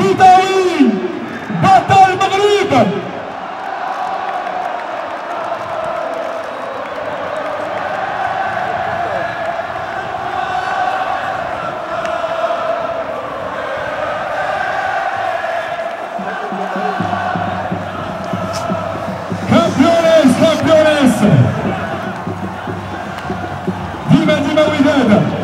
الابتدائي بطل المغرب Campeões, campeões! Dima, Dima, cuidado!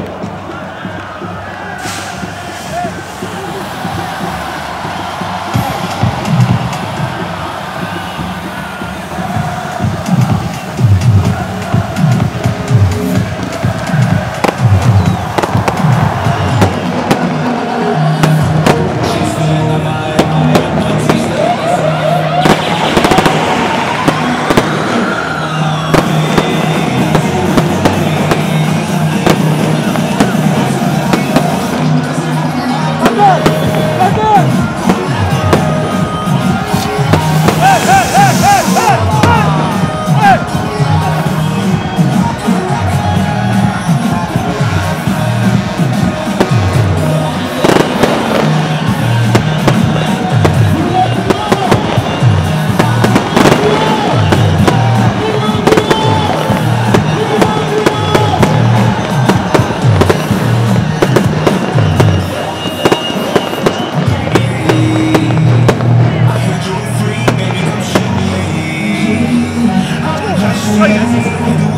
Straight.